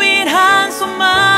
위한 소망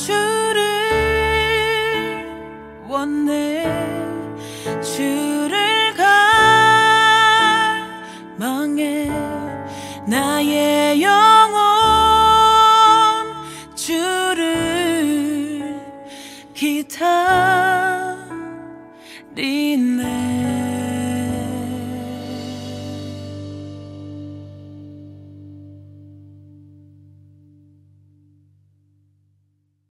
주를 원해. 주